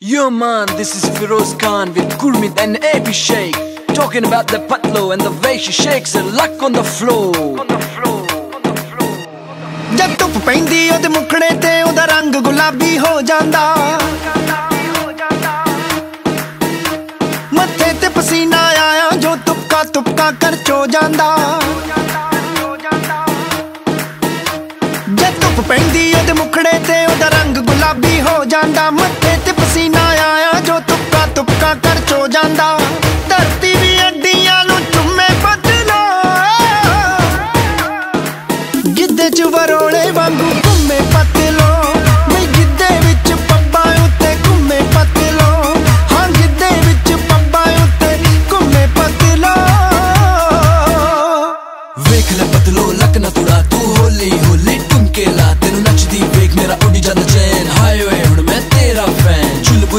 Yo man, this is Firoz Khan with Gurmit and AP Sheikh Talking about the patlo and the way she shakes her luck on the floor ਜਦ ਧੁੱਪ ਪੈਂਦੀ ਉਹਦੇ ਮੁਖੜੇ ਤੇ ਉਹਦਾ ਰੰਗ ਗੁਲਾਬੀ ਹੋ ਜਾਂਦਾ ਮੱਥੇ ਤੇ ਪਸੀਨਾ ਆਇਆ ਜੋ ਤੁਪਕਾ ਤੁਪਕਾ ਕਰ ਚੋ ਜਾਂਦਾ ਜਦ ਧੁੱਪ ਪੈਂਦੀ ਉਹਦੇ ਮੁਖੜੇ ਤੇ ਉਹਦਾ ਰੰਗ ਗੁਲਾਬੀ ਹੋ ਜਾਂਦਾ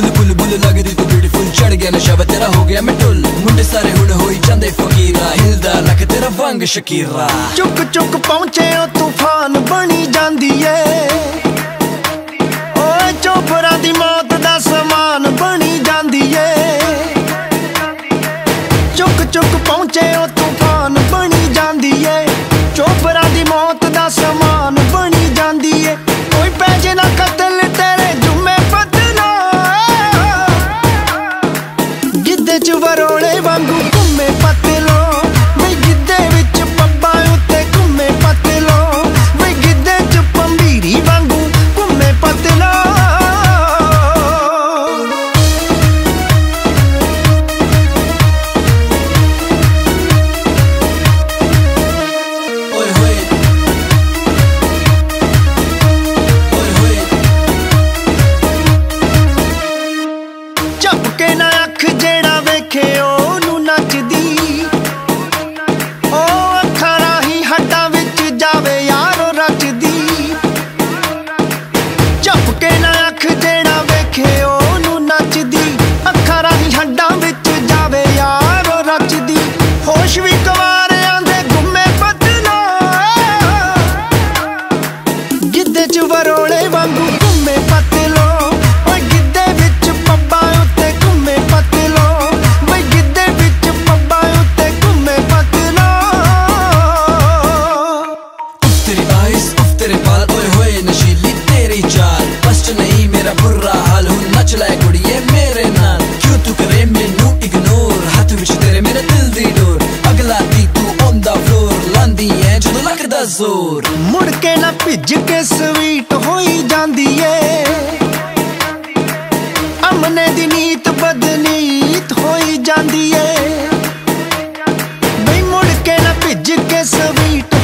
ਬੁਲ ਬੁਲ ਬੁਲ ਲੱਗਦੀ ਤੂੰ ਬਿਊਟੀਫੁਲ ਚੜ ਗਿਆ ਨਸ਼ਾ ਵਾ ਤੇਰਾ ਹੋ ਗਿਆ ਮੈਂ ਟੁੱਲ ਮੁੰਡੇ ਸਾਰੇ ਹੁਣ ਹੋਈ ਜਾਂਦੇ ਫਕੀਰਾ। ਹਿਲਦਾ ਲੱਕ ਤੇਰਾ ਵਾਂਗ ਸ਼ਕੀਰਾ। ਚੁੱਕ ਚੁੱਕ ਪਹੁੰਚੇ ਉਹ ਤੂਫਾਨ ਬਣੀ ਜਾਂਦੀ ਏ। ਹੋਰ ਮੁੜ ਕੇ ਨਾ ਭਿੱਜ ਕੇ ਸਵੀਟ ਹੋਈ ਜਾਂਦੀ ਏ ਅਮਨੇ ਦੀ ਨੀਤ ਬਦਨੀਤ ਹੋਈ ਜਾਂਦੀ ਏ ਬਈ ਮੁੜ ਕੇ ਨਾ ਭਿੱਜ ਕੇ ਸਵੀਟ